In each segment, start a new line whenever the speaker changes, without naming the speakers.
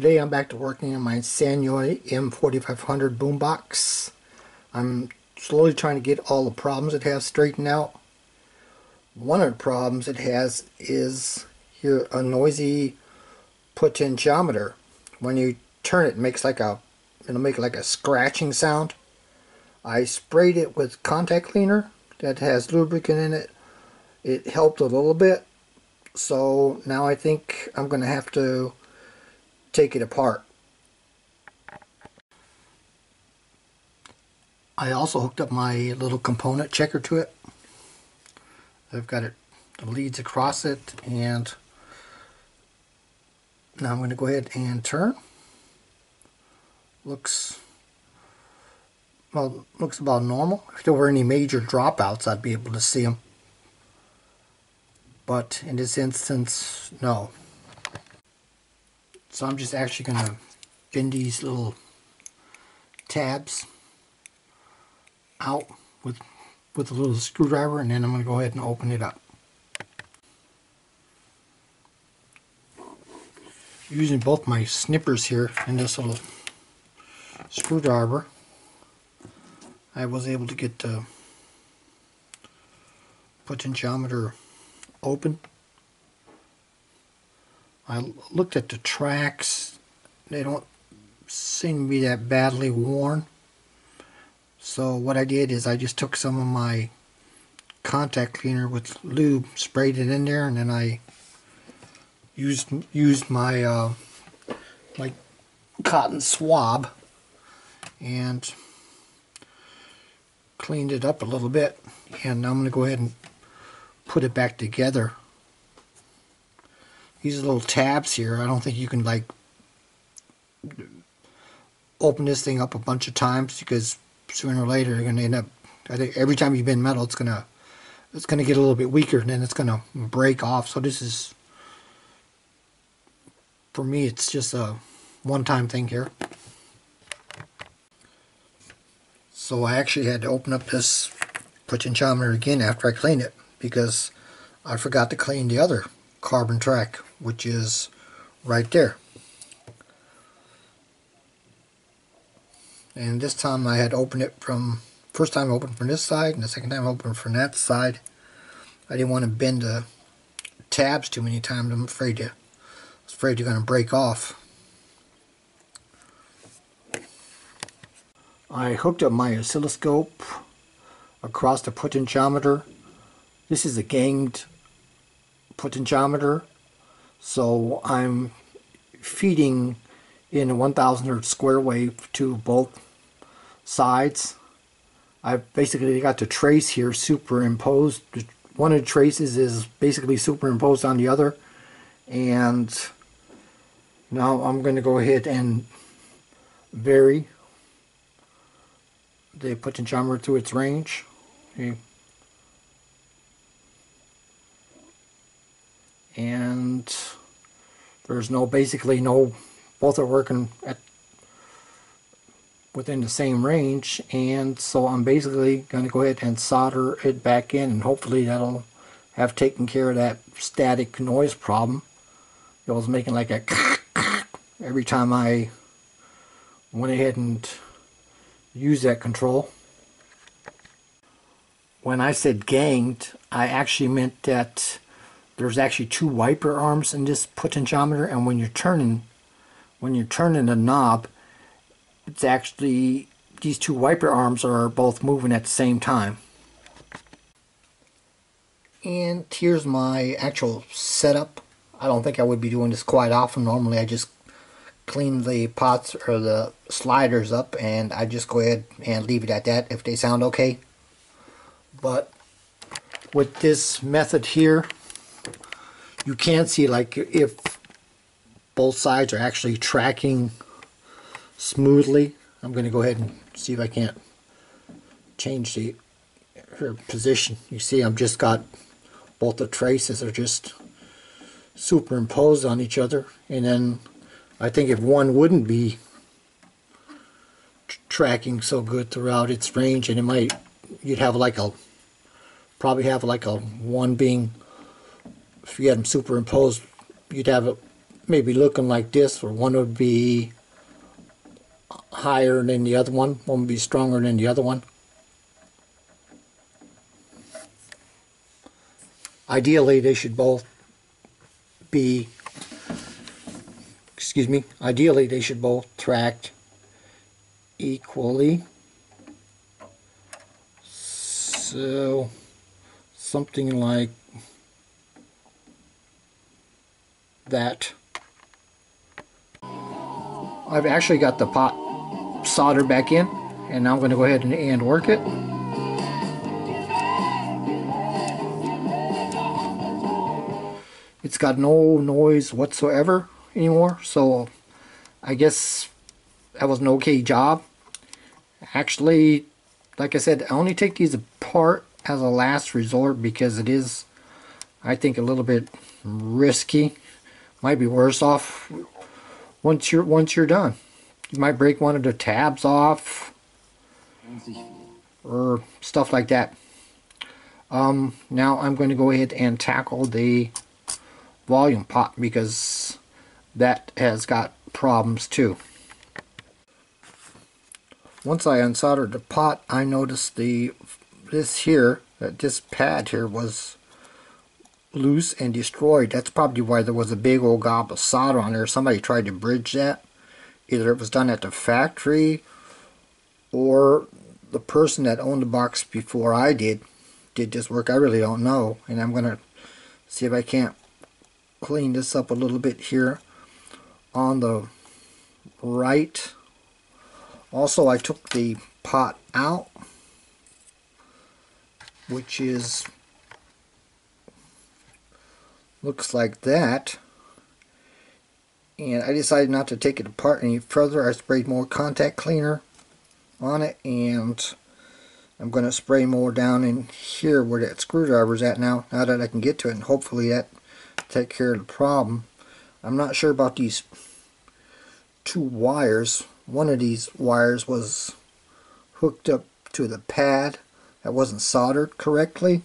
Today I'm back to working on my Sanyo M4500 boombox. I'm slowly trying to get all the problems it has straightened out. One of the problems it has is here a noisy potentiometer. When you turn it, it makes like a it'll make like a scratching sound. I sprayed it with contact cleaner that has lubricant in it. It helped a little bit. So now I think I'm going to have to take it apart. I also hooked up my little component checker to it. I've got it the leads across it and now I'm going to go ahead and turn. Looks well, looks about normal. If there were any major dropouts, I'd be able to see them. But in this instance, no. So I'm just actually going to bend these little tabs out with with a little screwdriver and then I'm going to go ahead and open it up. Using both my snippers here and this little screwdriver I was able to get the potentiometer open I looked at the tracks. They don't seem to be that badly worn. So what I did is I just took some of my contact cleaner with lube, sprayed it in there, and then I used used my uh, my cotton swab and cleaned it up a little bit. And now I'm going to go ahead and put it back together these little tabs here, I don't think you can like open this thing up a bunch of times because sooner or later you're going to end up, I think every time you bend metal it's going to it's going to get a little bit weaker and then it's going to break off. So this is, for me, it's just a one-time thing here. So I actually had to open up this potentiometer again after I cleaned it because I forgot to clean the other carbon track which is right there. And this time I had opened it from, first time I opened from this side, and the second time I opened from that side. I didn't want to bend the tabs too many times. I'm afraid to, afraid you're going to break off. I hooked up my oscilloscope across the potentiometer. This is a ganged potentiometer so I'm feeding in a 1000 hertz square wave to both sides. I've basically got the trace here superimposed. One of the traces is basically superimposed on the other. And now I'm going to go ahead and vary the potentiometer to its range. Okay. And there's no basically no both are working at within the same range. And so I'm basically going to go ahead and solder it back in and hopefully that'll have taken care of that static noise problem. It was making like a every time I went ahead and used that control. When I said ganged I actually meant that there's actually two wiper arms in this potentiometer and when you're turning when you're turning the knob it's actually these two wiper arms are both moving at the same time. And here's my actual setup. I don't think I would be doing this quite often. Normally I just clean the pots or the sliders up and I just go ahead and leave it at that if they sound okay. But with this method here you can see like if both sides are actually tracking smoothly. I'm going to go ahead and see if I can't change the her position. You see I've just got both the traces are just superimposed on each other and then I think if one wouldn't be tracking so good throughout its range and it might you'd have like a probably have like a one being if you had them superimposed, you'd have it maybe looking like this, where one would be higher than the other one, one would be stronger than the other one. Ideally, they should both be, excuse me, ideally they should both track equally. So, something like that. I've actually got the pot soldered back in and now I'm going to go ahead and, and work it. It's got no noise whatsoever anymore so I guess that was an okay job. Actually like I said I only take these apart as a last resort because it is I think a little bit risky might be worse off once you're once you're done. You might break one of the tabs off or stuff like that. Um, now I'm going to go ahead and tackle the volume pot because that has got problems too. Once I unsoldered the pot, I noticed the this here, that this pad here was loose and destroyed. That's probably why there was a big old gob of solder on there. Somebody tried to bridge that. Either it was done at the factory or the person that owned the box before I did did this work. I really don't know. And I'm going to see if I can't clean this up a little bit here on the right. Also, I took the pot out, which is looks like that. And I decided not to take it apart any further. I sprayed more contact cleaner on it and I'm going to spray more down in here where that screwdriver is at now now that I can get to it and hopefully that take care of the problem. I'm not sure about these two wires. One of these wires was hooked up to the pad that wasn't soldered correctly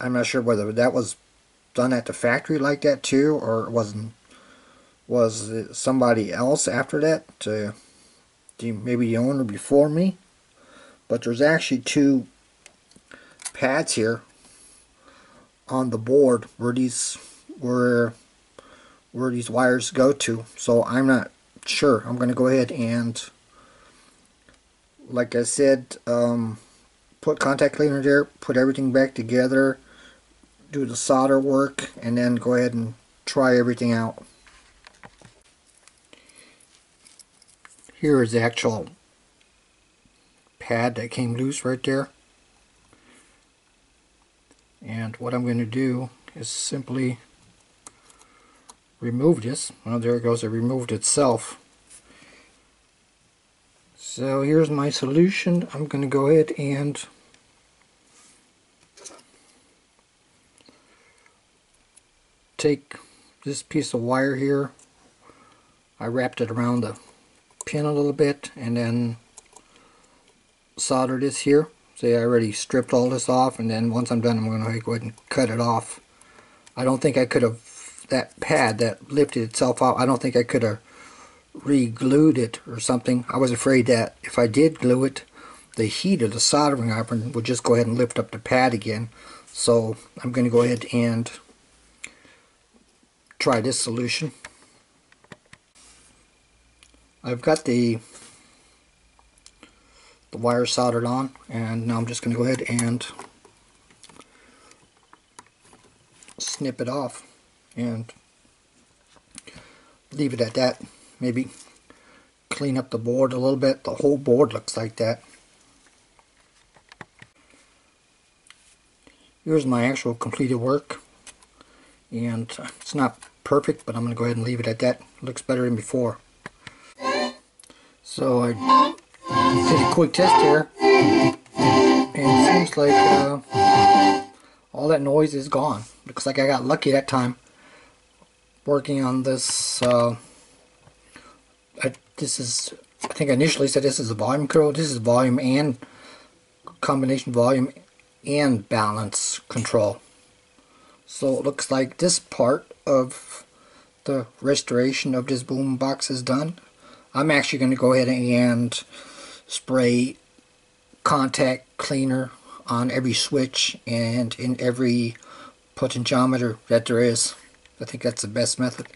I'm not sure whether that was done at the factory like that too, or it wasn't was somebody else after that, to, maybe the owner before me. But there's actually two pads here on the board where these where where these wires go to. So I'm not sure. I'm going to go ahead and, like I said, um, put contact cleaner there, put everything back together do the solder work and then go ahead and try everything out. Here is the actual pad that came loose right there. And what I'm going to do is simply remove this. Well, there it goes. It removed itself. So here's my solution. I'm going to go ahead and take this piece of wire here. I wrapped it around the pin a little bit and then soldered this here. See I already stripped all this off and then once I'm done I'm going to go ahead and cut it off. I don't think I could have that pad that lifted itself out I don't think I could have re-glued it or something. I was afraid that if I did glue it the heat of the soldering iron would just go ahead and lift up the pad again. So I'm going to go ahead and try this solution. I've got the the wire soldered on and now I'm just going to go ahead and snip it off and leave it at that. Maybe clean up the board a little bit. The whole board looks like that. Here's my actual completed work and it's not perfect, but I'm going to go ahead and leave it at that. It looks better than before. So I did a quick test here, and it seems like uh, all that noise is gone. Looks like I got lucky that time working on this. Uh, I, this is, I think I initially said this is a volume control. This is volume and combination volume and balance control. So it looks like this part of the restoration of this boom box is done, I'm actually going to go ahead and spray contact cleaner on every switch and in every potentiometer that there is. I think that's the best method.